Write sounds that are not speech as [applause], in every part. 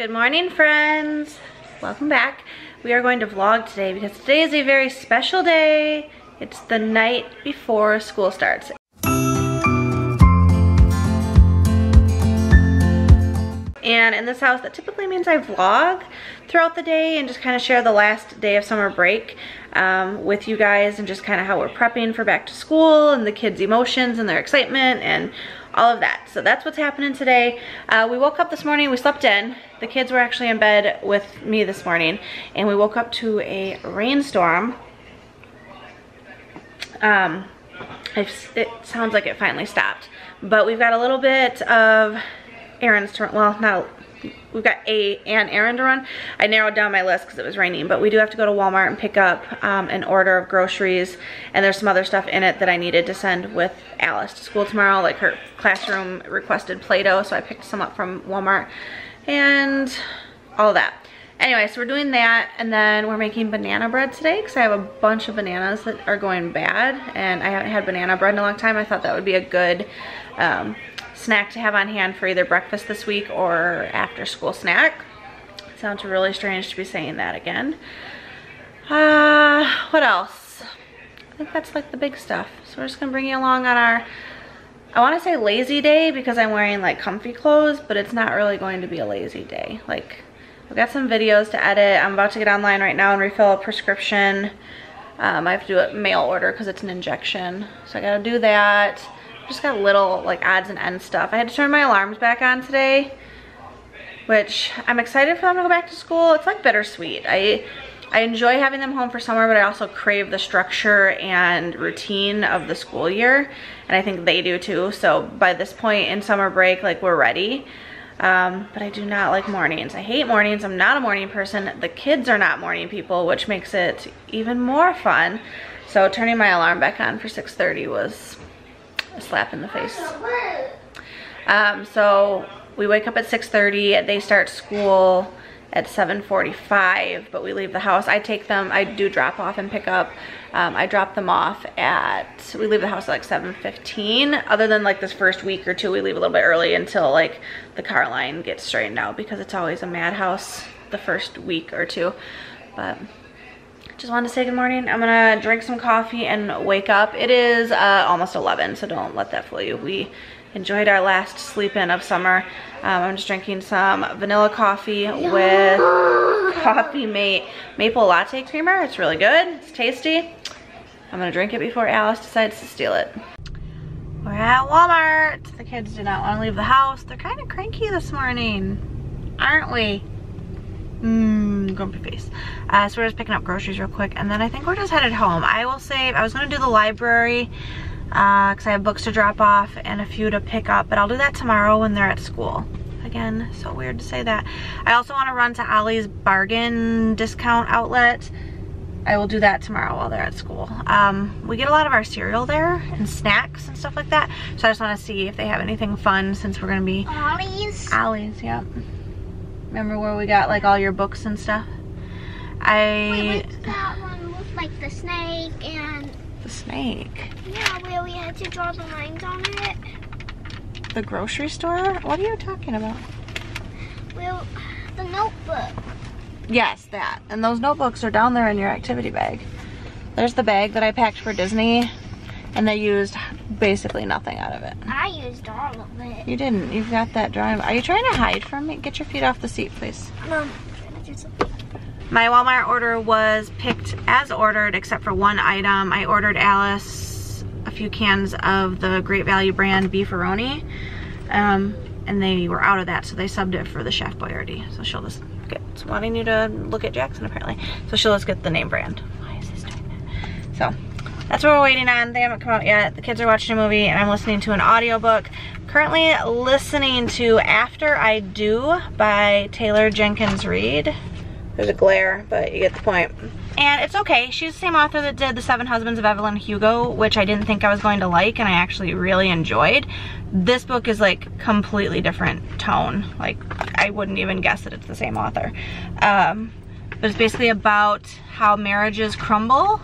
Good morning, friends. Welcome back. We are going to vlog today because today is a very special day. It's the night before school starts. And in this house, that typically means I vlog throughout the day and just kind of share the last day of summer break um, with you guys and just kind of how we're prepping for back to school and the kids' emotions and their excitement and all of that. So that's what's happening today. Uh, we woke up this morning, we slept in. The kids were actually in bed with me this morning and we woke up to a rainstorm. Um, it sounds like it finally stopped. But we've got a little bit of errands to run. Well, not we've got a an errand to run. I narrowed down my list because it was raining, but we do have to go to Walmart and pick up um, an order of groceries, and there's some other stuff in it that I needed to send with Alice to school tomorrow, like her classroom requested Play-Doh, so I picked some up from Walmart, and all that. Anyway, so we're doing that, and then we're making banana bread today because I have a bunch of bananas that are going bad, and I haven't had banana bread in a long time. I thought that would be a good um, snack to have on hand for either breakfast this week or after school snack. sounds really strange to be saying that again. Uh, what else? I think that's like the big stuff. So we're just gonna bring you along on our, I wanna say lazy day because I'm wearing like comfy clothes, but it's not really going to be a lazy day. Like, I've got some videos to edit. I'm about to get online right now and refill a prescription. Um, I have to do a mail order because it's an injection. So I gotta do that just got little like odds and ends stuff. I had to turn my alarms back on today, which I'm excited for them to go back to school. It's like bittersweet. I I enjoy having them home for summer, but I also crave the structure and routine of the school year. And I think they do too. So by this point in summer break, like we're ready. Um, but I do not like mornings. I hate mornings. I'm not a morning person. The kids are not morning people, which makes it even more fun. So turning my alarm back on for 6.30 was a slap in the face. Um, so we wake up at 6.30, they start school at 7.45, but we leave the house. I take them, I do drop off and pick up. Um, I drop them off at, we leave the house at like 7.15. Other than like this first week or two, we leave a little bit early until like the car line gets straightened out because it's always a madhouse the first week or two. But just wanted to say good morning. I'm gonna drink some coffee and wake up. It is uh, almost 11, so don't let that fool you. We enjoyed our last sleep in of summer. Um, I'm just drinking some vanilla coffee with Coffee Mate maple latte creamer. It's really good, it's tasty. I'm gonna drink it before Alice decides to steal it. We're at Walmart. The kids do not wanna leave the house. They're kind of cranky this morning, aren't we? Mmm, grumpy face. Uh, so we're just picking up groceries real quick and then I think we're just headed home. I will save, I was gonna do the library because uh, I have books to drop off and a few to pick up, but I'll do that tomorrow when they're at school. Again, so weird to say that. I also wanna run to Ollie's bargain discount outlet. I will do that tomorrow while they're at school. Um, we get a lot of our cereal there and snacks and stuff like that. So I just wanna see if they have anything fun since we're gonna be- Ollie's? Ollie's, yep. Remember where we got like all your books and stuff? I... Wait, that one with like the snake and... The snake? Yeah, where we had to draw the lines on it. The grocery store? What are you talking about? Well, the notebook. Yes, that. And those notebooks are down there in your activity bag. There's the bag that I packed for Disney and they used basically nothing out of it. I used all of it. You didn't. You've got that drawing. Are you trying to hide from me? Get your feet off the seat, please. No, My Walmart order was picked as ordered except for one item. I ordered Alice a few cans of the Great Value brand beefaroni. Um, and they were out of that, so they subbed it for the Chef Boyardee. So she'll just get, wanting you to look at Jackson apparently. So she'll just get the name brand. Why is this doing that? So that's what we're waiting on. They haven't come out yet. The kids are watching a movie and I'm listening to an audiobook. Currently listening to After I Do by Taylor Jenkins Reid. There's a glare, but you get the point. And it's okay. She's the same author that did The Seven Husbands of Evelyn Hugo, which I didn't think I was going to like and I actually really enjoyed. This book is like completely different tone. Like I wouldn't even guess that it's the same author. Um, but it's basically about how marriages crumble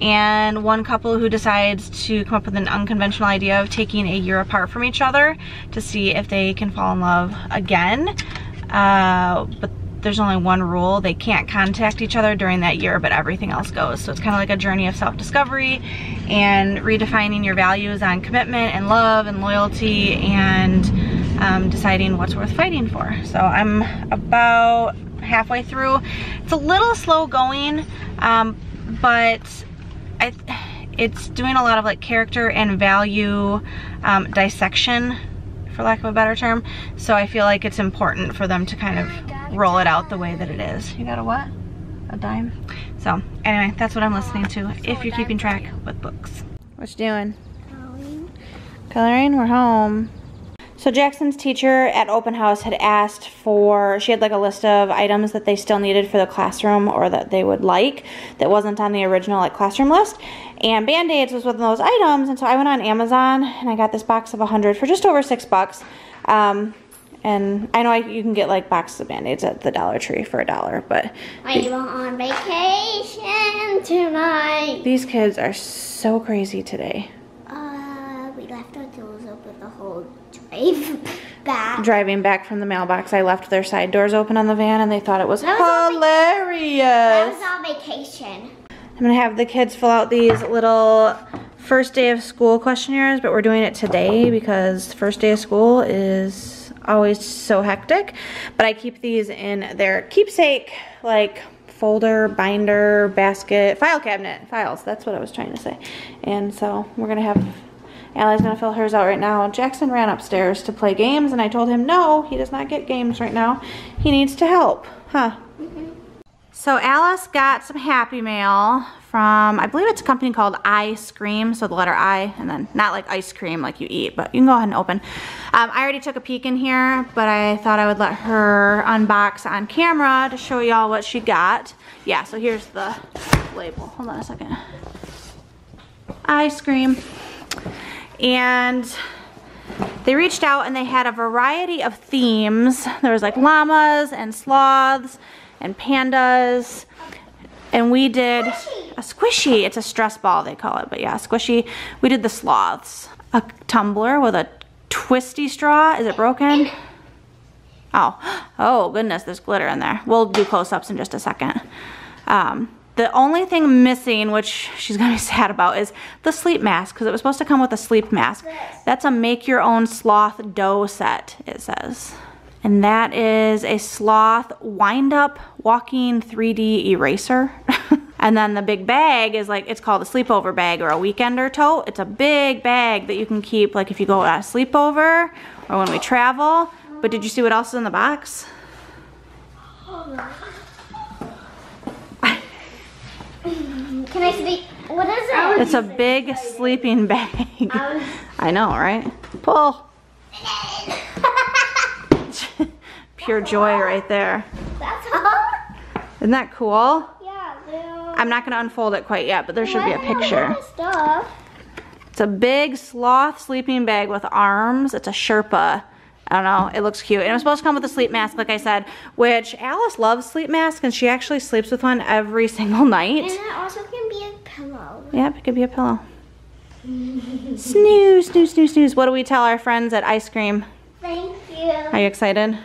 and one couple who decides to come up with an unconventional idea of taking a year apart from each other to see if they can fall in love again. uh, but there's only one rule. They can't contact each other during that year, but everything else goes. So it's kind of like a journey of self-discovery and redefining your values on commitment and love and loyalty and um, deciding what's worth fighting for. So I'm about halfway through. It's a little slow going, um, but I, it's doing a lot of like character and value um, dissection for lack of a better term. So I feel like it's important for them to kind of roll it out the way that it is. You got a what? A dime? So anyway, that's what I'm listening to if you're keeping track with books. What you doing? Coloring. Coloring? We're home. So Jackson's teacher at open house had asked for, she had like a list of items that they still needed for the classroom or that they would like that wasn't on the original like classroom list. And Band-Aids was one of those items. And so I went on Amazon and I got this box of 100 for just over six bucks. Um, and I know I, you can get like boxes of Band-Aids at the Dollar Tree for a dollar, but... I'm on vacation tonight. These kids are so crazy today. Uh, we left our doors open the whole drive back. Driving back from the mailbox, I left their side doors open on the van and they thought it was, That was hilarious. That was our vacation. I'm gonna have the kids fill out these little first day of school questionnaires, but we're doing it today because first day of school is always so hectic. But I keep these in their keepsake, like folder, binder, basket, file cabinet, files. That's what I was trying to say. And so we're gonna have, Allie's gonna fill hers out right now. Jackson ran upstairs to play games and I told him no, he does not get games right now. He needs to help, huh? So Alice got some Happy Mail from, I believe it's a company called iscream, so the letter I, and then not like ice cream like you eat, but you can go ahead and open. Um, I already took a peek in here, but I thought I would let her unbox on camera to show y'all what she got. Yeah, so here's the label. Hold on a second. iscream. And they reached out and they had a variety of themes. There was like llamas and sloths and pandas. And we did a squishy. It's a stress ball, they call it, but yeah, squishy. We did the sloths. A tumbler with a twisty straw. Is it broken? Oh, [gasps] oh goodness, there's glitter in there. We'll do close-ups in just a second. Um, the only thing missing, which she's gonna be [laughs] sad about, is the sleep mask, because it was supposed to come with a sleep mask. That's a make your own sloth dough set, it says. And that is a sloth wind up walking 3D eraser. [laughs] and then the big bag is like, it's called a sleepover bag or a weekender tote. It's a big bag that you can keep like if you go on a sleepover or when we travel. But did you see what else is in the box? [laughs] Can I see? What is it? It's a big sleeping bag. [laughs] I know, right? Pull. [laughs] Pure joy right there. That's all? Isn't that cool? Yeah, little. I'm not gonna unfold it quite yet, but there should be a picture. It's a big sloth sleeping bag with arms. It's a Sherpa. I don't know, it looks cute. And it was supposed to come with a sleep mask, like I said, which Alice loves sleep masks and she actually sleeps with one every [laughs] single night. And it also can be a pillow. Yep, it could be a pillow. snooze, snooze, snooze, snooze. What do we tell our friends at iscream? Thank you. Are you excited?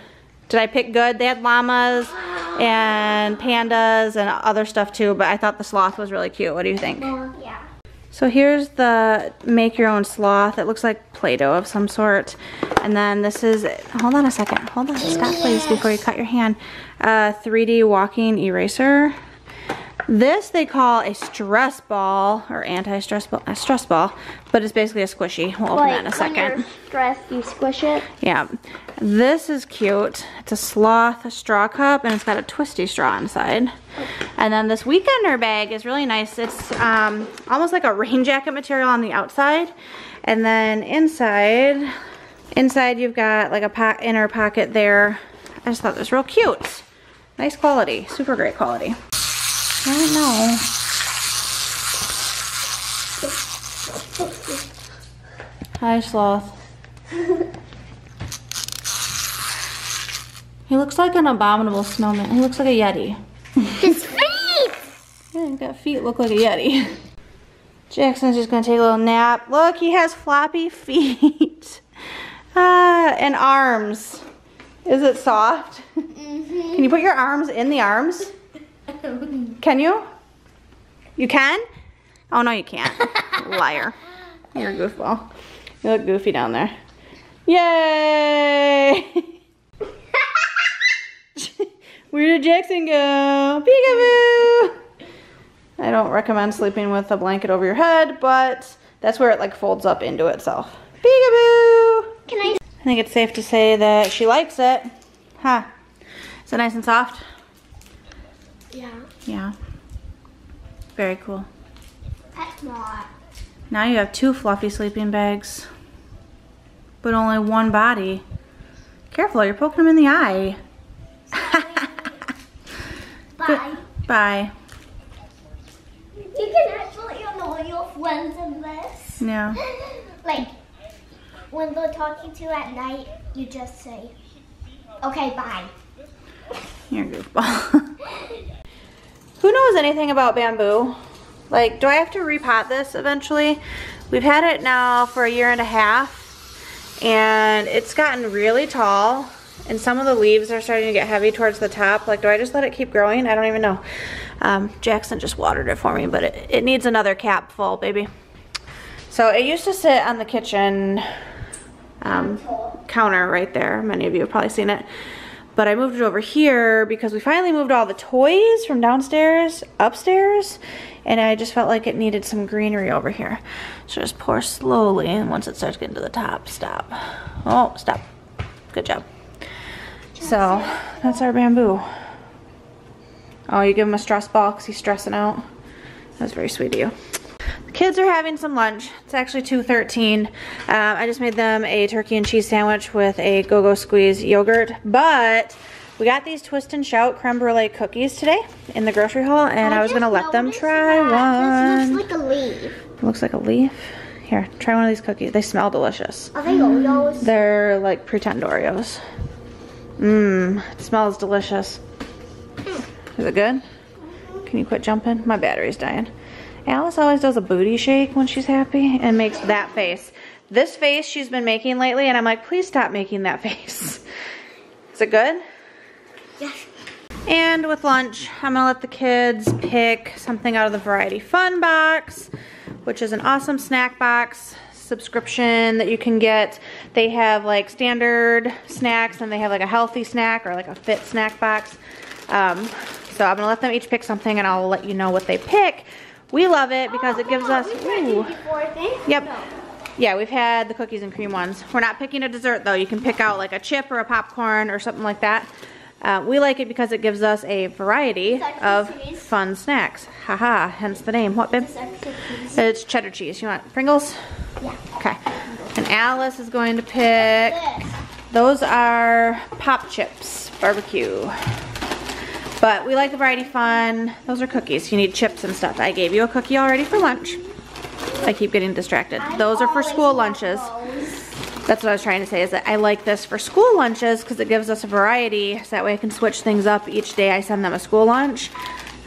Did I pick good? They had llamas and pandas and other stuff too, but I thought the sloth was really cute. What do you think? Yeah. So here's the make your own sloth. It looks like Play-Doh of some sort. And then this is, hold on a second. Hold on, stop please before you cut your hand. Uh, 3D walking eraser. This they call a stress ball or anti-stress ball, a stress ball, but it's basically a squishy. We'll open that in a when second. you're stressed, you squish it. Yeah, this is cute. It's a sloth straw cup and it's got a twisty straw inside. And then this weekender bag is really nice. It's um, almost like a rain jacket material on the outside. And then inside, inside you've got like a po inner pocket there. I just thought this was real cute. Nice quality, super great quality. I don't know. Hi, sloth. [laughs] He looks like an abominable snowman. He looks like a yeti. His [laughs] feet! Yeah, got feet look like a yeti. Jackson's just gonna take a little nap. Look, he has floppy feet. [laughs] Ah, and arms. Is it soft? Mm-hmm. Can you put your arms in the arms? [laughs] Can you? You can? Oh no, you can't. Liar. You're a goofball. You look goofy down there. Yay! Where did Jackson go? Peekaboo! I don't recommend sleeping with a blanket over your head, but that's where it like folds up into itself. Peekaboo! Can I? I think it's safe to say that she likes it. Huh. Is it nice and soft? Yeah. Yeah. Very cool. That's not. Now you have two fluffy sleeping bags, but only one body. Careful, you're poking them in the eye. Bye. Bye. You can actually annoy your friends in this. Yeah. [laughs] Like, when they're talking to you at night, you just say, okay, bye. You're a goofball. [laughs] Who knows anything about bamboo? Like, do I have to repot this eventually? We've had it now for a year and a half, and it's gotten really tall, and some of the leaves are starting to get heavy towards the top. Like, do I just let it keep growing? I don't even know. Um, Jackson just watered it for me, but it, it needs another cap full, baby. So it used to sit on the kitchen um, counter right there. Many of you have probably seen it. But I moved it over here because we finally moved all the toys from downstairs upstairs. And I just felt like it needed some greenery over here. So just pour slowly. And once it starts getting to the top, stop. Oh, stop. Good job. So that's our bamboo. Oh, you give him a stress ball because he's stressing out. That's very sweet of you. The kids are having some lunch. It's actually 2.13. Um, I just made them a turkey and cheese sandwich with a go-go squeeze yogurt. But we got these twist and shout creme brulee cookies today in the grocery haul. And I, was going to let them try one. This looks like a leaf. It looks like a leaf. Here, try one of these cookies. They smell delicious. Are they Oreos? They're like pretend Oreos. Mmm, it smells delicious. Is it good? Can you quit jumping? My battery's dying. Alice always does a booty shake when she's happy and makes that face. This face she's been making lately and I'm like, please stop making that [laughs] face. Is it good? Yes. And with lunch, I'm gonna let the kids pick something out of the Variety Fun box, which is an awesome snack box subscription that you can get. They have like standard snacks and they have like a healthy snack or like a fit snack box. Um, so I'm gonna let them each pick something and I'll let you know what they pick. We love it because it gives us, ooh. Yep. Yeah, we've had the cookies and cream ones. We're not picking a dessert though. You can pick out like a chip or a popcorn or something like that. Uh, we like it because it gives us a variety of fun snacks. Haha, hence the name. What, babe? It's cheddar cheese. You want Pringles? Yeah. Okay. And Alice is going to pick, those are pop chips, barbecue. But we like the variety fun. Those are cookies. You need chips and stuff. I gave you a cookie already for lunch. I keep getting distracted. Those are for school lunches. That's what I was trying to say is that I like this for school lunches because it gives us a variety so that way I can switch things up each day I send them a school lunch.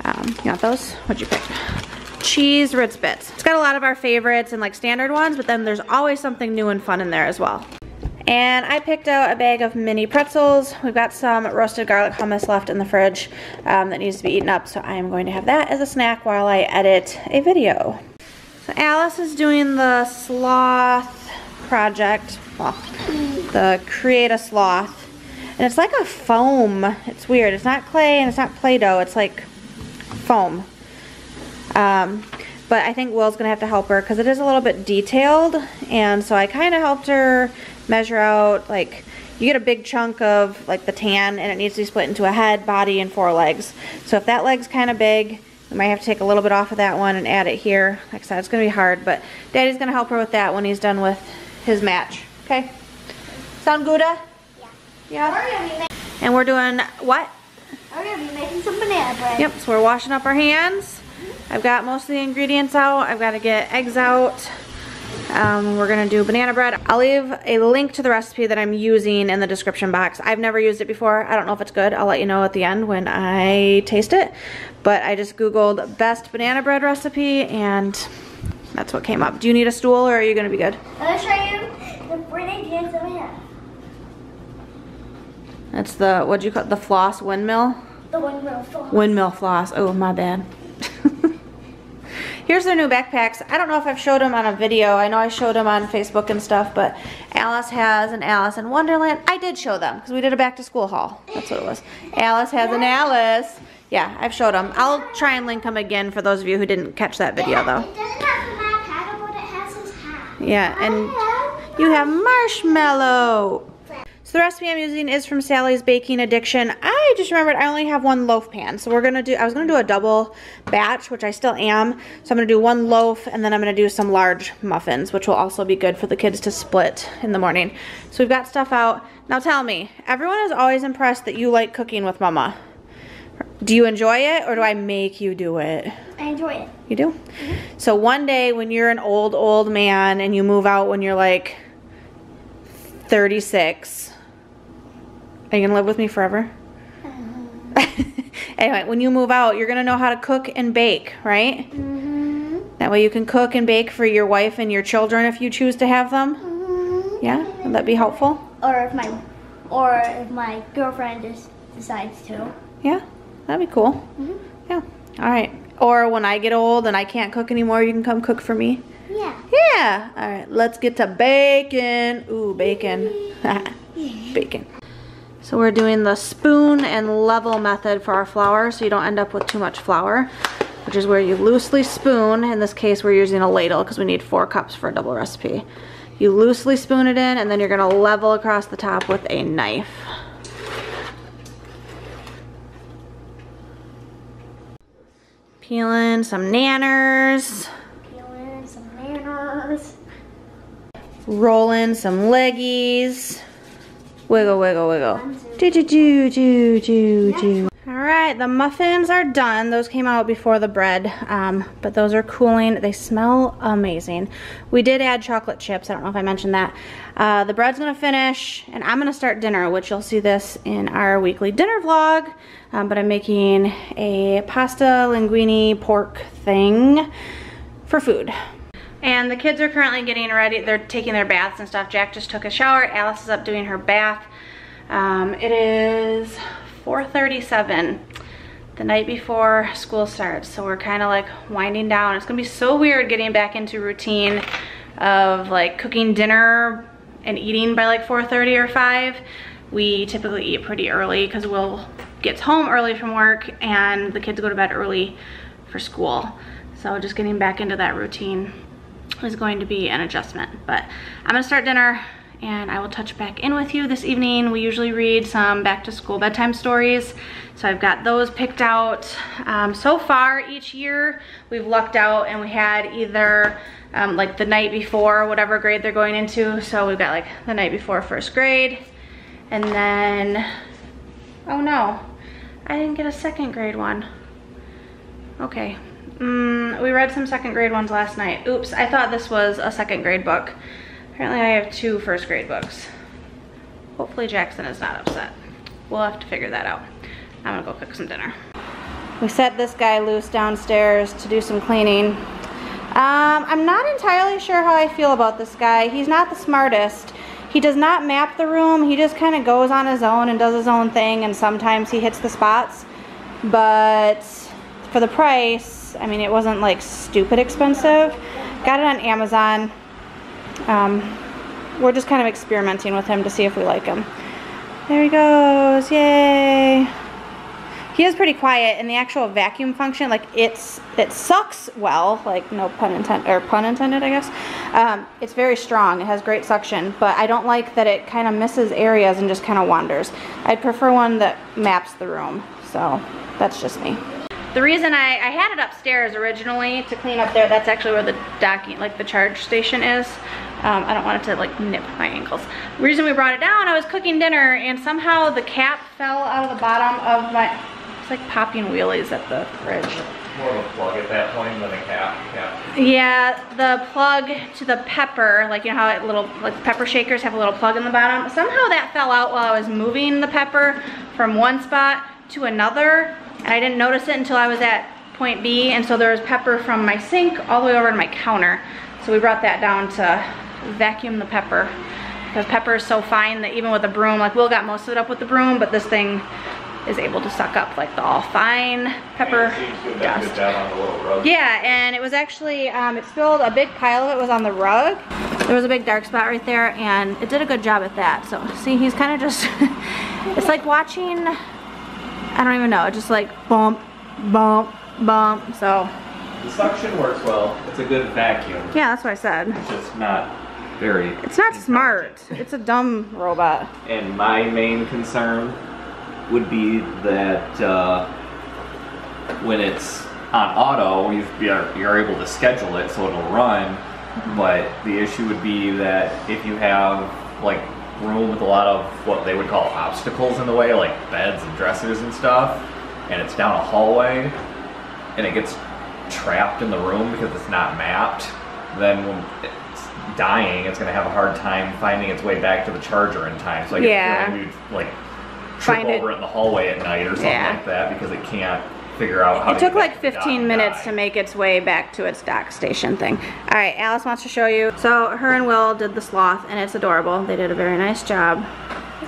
Um, you want those? What'd you pick? Cheese Ritz Bits. It's got a lot of our favorites and like standard ones, but then there's always something new and fun in there as well. And I picked out a bag of mini pretzels. We've got some roasted garlic hummus left in the fridge um, that needs to be eaten up, so I am going to have that as a snack while I edit a video. So Alice is doing the sloth project, well, the create a sloth. And it's like a foam. It's weird. It's not clay and it's not Play-Doh. It's like foam. Um, but I think Will's gonna have to help her because it is a little bit detailed. And so I kind of helped her measure out like you get a big chunk of like the tan and it needs to be split into a head, body, and four legs. So if that leg's kind of big, we might have to take a little bit off of that one and add it here. Like I said, it's gonna be hard, but Daddy's gonna help her with that when he's done with his match. Okay? Sound good? Yeah. Yeah? Be, And we're doing what? we're gonna be making some banana bread. Yep, so we're washing up our hands. I've got most of the ingredients out. I've got to get eggs out. Um, we're gonna do banana bread. I'll leave a link to the recipe that I'm using in the description box. I've never used it before. I don't know if it's good. I'll let you know at the end when I taste it. But I just Googled best banana bread recipe and that's what came up. Do you need a stool or are you gonna be good? I'm gonna show you the pretty kids that we have. It's the, what'd you call it, the floss windmill? The windmill floss. Windmill floss, oh my bad. [laughs] Here's their new backpacks. I don't know if I've showed them on a video. I know I showed them on Facebook and stuff, but Alice has an Alice in Wonderland. I did show them because we did a back to school haul. That's what it was. Alice has an Alice. Yeah, I've showed them. I'll try and link them again for those of you who didn't catch that video though. It doesn't have the mad hat, but it has his hat. Yeah, and you have Marshmello. The recipe I'm using is from Sally's Baking Addiction. I just remembered I only have one loaf pan. So we're gonna do, I was gonna do a double batch, which I still am. So I'm gonna do one loaf and then I'm gonna do some large muffins, which will also be good for the kids to split in the morning. So we've got stuff out. Now tell me, everyone is always impressed that you like cooking with mama. Do you enjoy it or do I make you do it? I enjoy it. You do? So one day when you're an old, old man and you move out when you're like 36, are you gonna live with me forever? [laughs] anyway, when you move out, you're gonna know how to cook and bake, right? Mm-hmm. That way you can cook and bake for your wife and your children if you choose to have them. Mm-hmm. Yeah? Would that be helpful? Or if my, or if my girlfriend just decides to. Yeah? That'd be cool. Mhm. Yeah. All right. Or when I get old and I can't cook anymore, you can come cook for me. Yeah. Yeah. All right, let's get to bacon. Ooh, bacon. [laughs] bacon. So we're doing the spoon and level method for our flour so you don't end up with too much flour, which is where you loosely spoon. In this case, we're using a ladle because we need four cups for a double recipe. You loosely spoon it in and then you're gonna level across the top with a knife. Peeling some nanners. Peeling some manners. Rolling some leggies. Wiggle, wiggle, wiggle. Do, do, do, do, do, do. All right, the muffins are done. Those came out before the bread, um, but those are cooling. They smell amazing. We did add chocolate chips. I don't know if I mentioned that. Uh, the bread's gonna finish, and I'm gonna start dinner, which you'll see this in our weekly dinner vlog. Um, but I'm making a pasta linguine pork thing for food. And the kids are currently getting ready. They're taking their baths and stuff. Jack just took a shower. Alice is up doing her bath. Um, it is 4.37 the night before school starts. So we're kind of like winding down. It's gonna be so weird getting back into routine of like cooking dinner and eating by like 4.30 or 5. We typically eat pretty early because Will gets home early from work and the kids go to bed early for school. So just getting back into that routine is going to be an adjustment. But I'm gonna start dinner and I will touch back in with you this evening. We usually read some back to school bedtime stories. So I've got those picked out. Um, so far each year we've lucked out and we had either um, like the night before whatever grade they're going into. So we've got like the night before first grade and then, oh no, I didn't get a second grade one. Okay, Mm, we read some second grade ones last night. Oops, I thought this was a second grade book. Apparently I have two first grade books. Hopefully Jackson is not upset. We'll have to figure that out. I'm gonna go cook some dinner. We set this guy loose downstairs to do some cleaning. Um, I'm not entirely sure how I feel about this guy. He's not the smartest. He does not map the room. He just kind of goes on his own and does his own thing and sometimes he hits the spots. But for the price, I mean, it wasn't like stupid expensive. Got it on Amazon. Um, we're just kind of experimenting with him to see if we like him. There he goes, yay. He is pretty quiet and the actual vacuum function, like it's, it sucks well, like no pun intended, or pun intended, I guess. Um, it's very strong, it has great suction, but I don't like that it kind of misses areas and just kind of wanders. I'd prefer one that maps the room, so that's just me. The reason I, I had it upstairs originally to clean up there, that's actually where the docking, like the charge station is. Um, I don't want it to like nip my ankles. The reason we brought it down, I was cooking dinner and somehow the cap fell out of the bottom of my, it's like popping wheelies at the fridge. More of a plug at that point than a cap. cap. Yeah, the plug to the pepper, like you know how it little, like pepper shakers have a little plug in the bottom. Somehow that fell out while I was moving the pepper from one spot to another and I didn't notice it until I was at point B and so there was pepper from my sink all the way over to my counter. So we brought that down to vacuum the pepper because Pepper is so fine that even with a broom, like Will got most of it up with the broom, but this thing is able to suck up like the all fine pepper Seems to have done a dust. good job on the little rug. Yeah, and it was actually, um, it spilled, a big pile of it was on the rug. There was a big dark spot right there, and it did a good job at that. So, see, he's kind of just, [laughs] it's like watching, I don't even know, just like bump, bump, bump. So, The suction works well. It's a good vacuum. yeah, that's what I said. It's just not very. It's not smart. It's a dumb robot. And my main concern would be that uh, when it's on auto, you've, you're, you're able to schedule it so it'll run. But the issue would be that if you have like room with a lot of what they would call obstacles in the way, like beds and dressers and stuff, and it's down a hallway, and it gets trapped in the room because it's not mapped, then when it's dying, it's going to have a hard time finding its way back to the charger in time. So I get Yeah. you'd like trip Find over it in the hallway at night or something Yeah. like that because it can't figure out how It to took like to the dock 15 minutes die. to make its way back to its dock station thing. All right, Alice wants to show you. So her and Will did the sloth and it's adorable. They did a very nice job.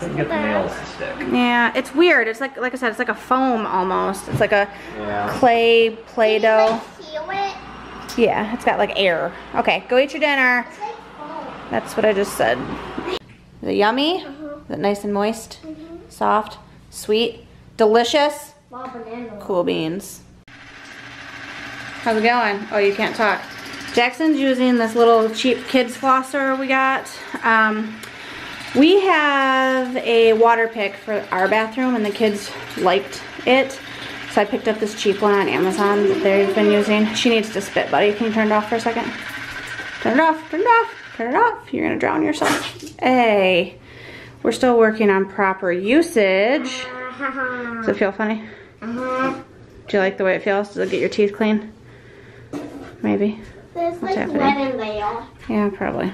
Get the nails to stick. Yeah, it's weird. It's like, like I said, it's like a foam almost. It's like a Yeah. clay Play-Doh. Can like, it? Yeah, it's got like air. Okay, go eat your dinner. It's like foam. That's what I just said. Is it yummy? Uh-huh. Is it nice and moist? Soft? Sweet? Delicious? Cool beans. How's it going? Oh, you can't talk. Jackson's using this little cheap kids flosser we got. Um, we have a Waterpik for our bathroom and the kids liked it. So I picked up this cheap one on Amazon that they've been using. She needs to spit, buddy. Can you turn it off for a second? Turn it off, turn it off, turn it off. You're gonna drown yourself. Hey, we're still working on proper usage. Does it feel funny? Uh-huh. Do you like the way it feels? Does it get your teeth clean? Maybe. There's like happening? red in there. Yeah, probably.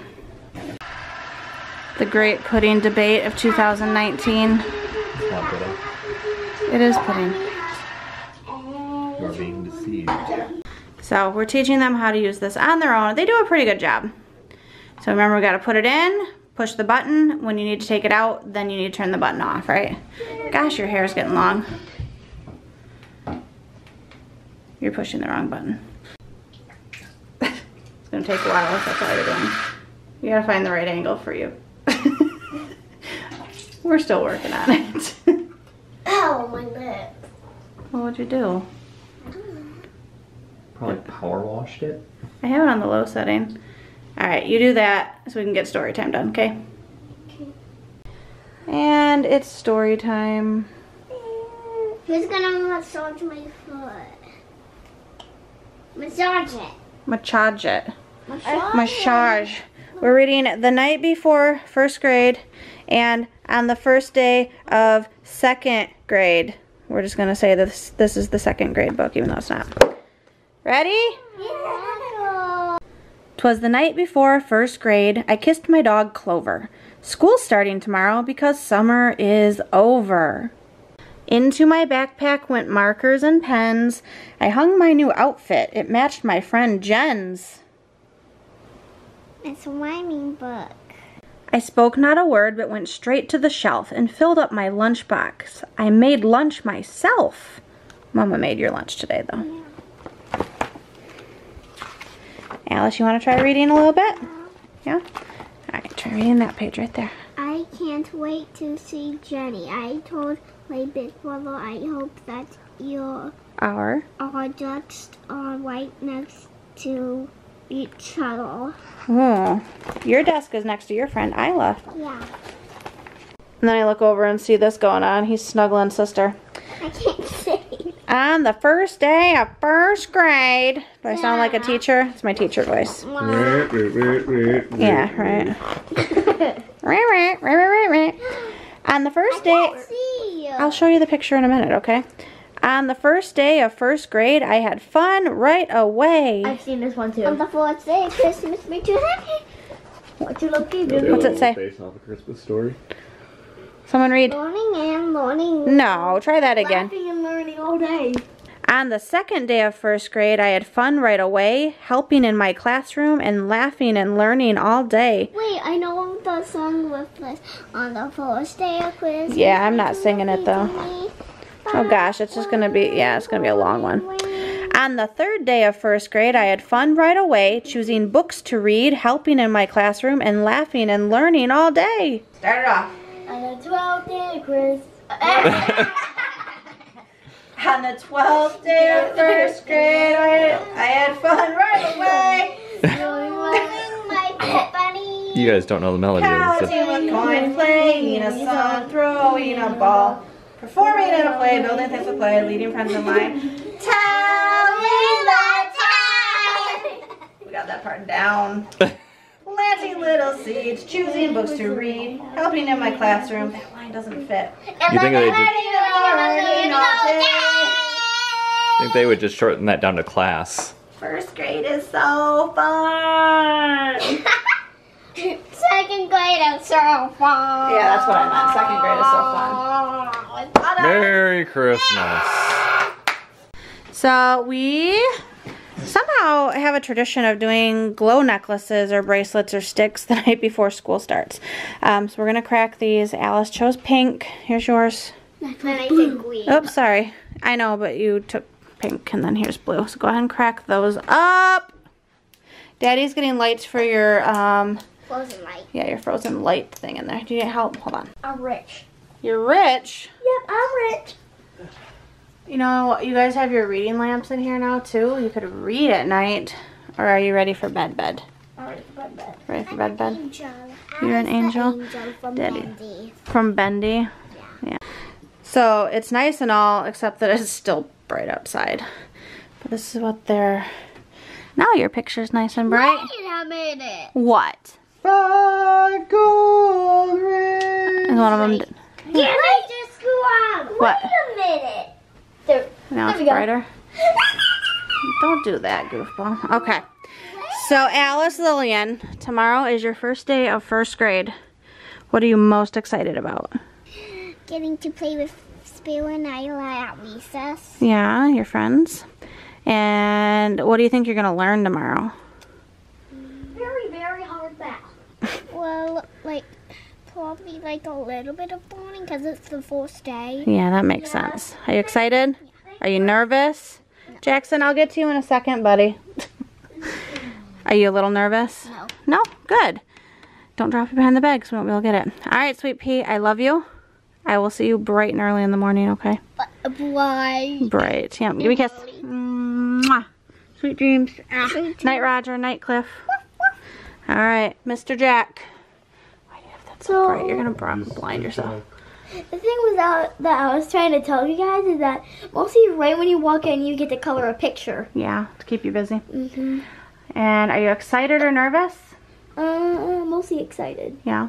The great pudding debate of 2019. It's not good. It is pudding. You are being deceived. So we're teaching them how to use this on their own. They do a pretty good job. So remember, we gotta put it in, push the button. When you need to take it out, then you need to turn the button off, right? Gosh, your hair is getting long. You're pushing the wrong button. it's gonna take a while if that's all you're doing. You gotta find the right angle for you. [laughs] We're still working on it. Oh, my lip. what would you do? Probably power washed it. I have it on the low setting. All right, you do that so we can get story time done, okay? And it's story time. Who's gonna massage my foot? Massage it. Massage it. Massage. Massage. We're reading The Night Before First Grade and On the First Day of Second Grade. We're just gonna say this this is the second grade book, even though it's not. Ready? Yeah. 'Twas the night before first grade. I kissed my dog Clover. School's starting tomorrow because summer is over. Into my backpack went markers and pens. I hung my new outfit. It matched my friend Jen's. It's a rhyming book. I spoke not a word but went straight to the shelf and filled up my lunchbox. I made lunch myself. Mama made your lunch today though. Yeah. Alice, you want to try reading a little bit? Uh-huh. Yeah? Alright, try reading that page right there. I can't wait to see Jenny. I told my big brother I hope that your Our. our ducks are right next to each other. Oh, your desk is next to your friend Isla. Yeah. And then I look over and see this going on. He's snuggling sister. I can't see. On the first day of first grade. Do I sound like a teacher? It's my teacher voice. Yeah, right. Right, right, right, right, right. On the I first day, can't see you. I'll show you the picture in a minute, okay? On the first day of first grade, I had fun right away. I've seen this one too. On the fourth day, Christmas made you happy. What you looking What's it say? Based off a Christmas story. Someone read. Learning and learning. No, try that again. Laughing and learning all day. On the second day of first grade, I had fun right away, helping in my classroom and laughing and learning all day. Wait, I know the song with this. On the first day of Christmas. Yeah, I'm not singing it, though. Oh gosh, it's just gonna be, yeah, it's gonna be a long one. On the third day of first grade, I had fun right away, choosing books to read, helping in my classroom, and laughing and learning all day. Start it off. On the 12th day of Christmas. [laughs] [laughs] On the 12th day of first grade, I, I had fun right [laughs] away. my bunny. You guys don't know the melody of this. Counting with coin, playing a song, throwing a ball, performing in a play, building things with play, leading friends in line. Telling the time. We got that part down. [laughs] Planting little seeds, choosing books to read, helping in my classroom. That line doesn't fit. You think they just Learning and learning all day. think they would just shorten that down to class? First grade is so fun. [laughs] Second grade is so fun. Yeah, that's what I meant. Second grade is so fun. Merry Christmas. [laughs] So we somehow I have a tradition of doing glow necklaces or bracelets or sticks the [laughs] night before school starts. Um, so we're gonna crack these. Alice chose pink. Here's yours. And I said green. Oops, sorry. I know, but you took pink and then here's blue. So go ahead and crack those up. Daddy's getting lights for your um Frozen light. yeah, your frozen light thing in there. Do you need help? Hold on. I'm rich. You're rich. Yep, I'm rich. You know, you guys have your reading lamps in here now too. You could read at night. Or are you ready for bed bed? Alright, bed bed. Ready for bed bed? Angel. You're an angel? angel from Daddy. Bendy. From Bendy? Yeah. So it's nice and all, except that it's still bright outside. But this is what they're... Now your picture's nice and bright. Wait, I made it. What? Five gold rings. Is one of them... Can I just go on? What? Wait a minute. There. Now There it's brighter? Don't do that, goofball. Okay. So, Alice Lillian, tomorrow is your first day of first grade. What are you most excited about? Getting to play with Spear and Isla at recess. Yeah, your friends. And what do you think you're going to learn tomorrow? Very, very hard math. well, like, probably like a little bit of bonding because it's the first day. Yeah, that makes sense. Are you excited? Are you nervous? Jackson, I'll get to you in a second, buddy. [laughs] Are you a little nervous? No. No? Good. Don't drop it behind the bed because we won't be able to get it. All right, Sweet Pea, I love you. I will see you bright and early in the morning, okay? But uh, why? Bright. Yeah, give me a kiss. Mwah. Sweet dreams. Ah. Night, Roger. Night, Cliff. All right, Mr. Jack. Why do you have that so bright? You're going to blind yourself. The thing was that, that I was trying to tell you guys is that mostly right when you walk in, you get to color a picture. Yeah, to keep you busy. Mm-hmm. And are you excited or nervous? Uh, mostly excited. Yeah.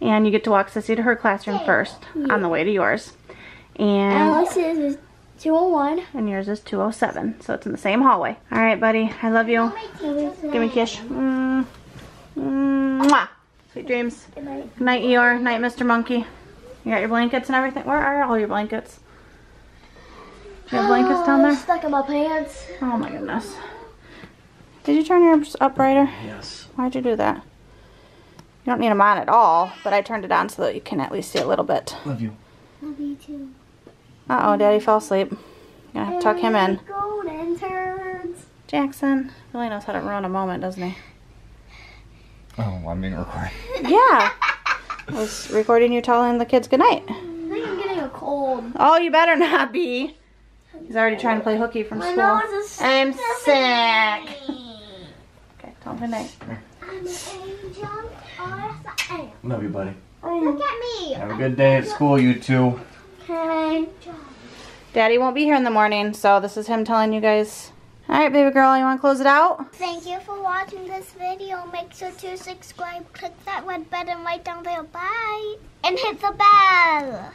And you get to walk Sissy to her classroom first on the way to yours. And Alice's is 201. and yours is 207. So it's in the same hallway. All right, buddy. I love you. Give me a kiss. Mm. Mwah. Sweet dreams. Good night. Good night, Eeyore. Night, Mr. Monkey. You got your blankets and everything? Where are all your blankets? Do You have blankets down oh, there? Stuck in my pants. Oh my goodness. Did you turn yours up brighter? Yes. Why'd you do that? You don't need them on at all, but I turned it on so that you can at least see a little bit. Love you. Love you too. Uh-oh, Daddy fell asleep. Gonna have to tuck him in. Golden turds. Jackson really knows how to ruin a moment, doesn't he? Oh, I'm being recorded. [laughs] Yeah. I was recording you telling the kids goodnight. I think I'm getting a cold. Oh, you better not be. He's already trying to play hooky from My school. nose is I'm sick. Okay, tell him goodnight. I'm an angel. Oh, yes, I am. Love you, buddy. Look mm. at me. Have a good day at school, you two. Okay. Daddy won't be here in the morning, so this is him telling you guys. All right, baby girl, you want to close it out? Thank you for watching this video. Make sure to subscribe, click that red button right down there. Bye. And hit the bell.